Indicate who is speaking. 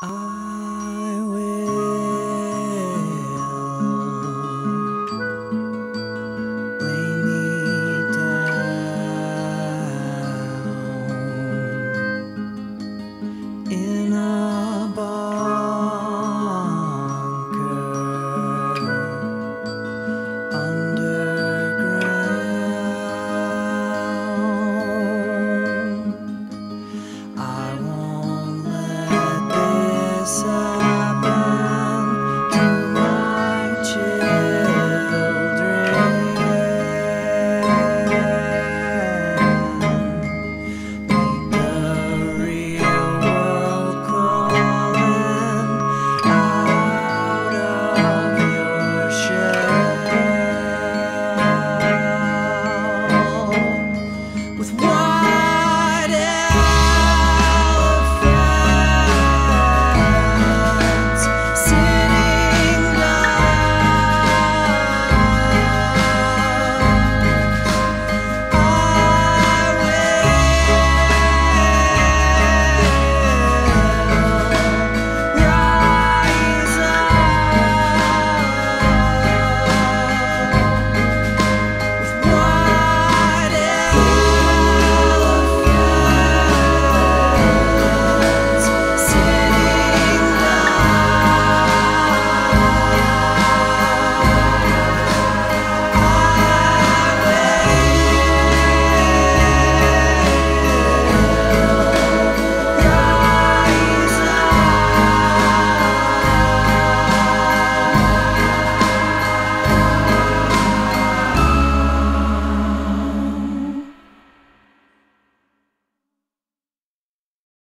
Speaker 1: Ah.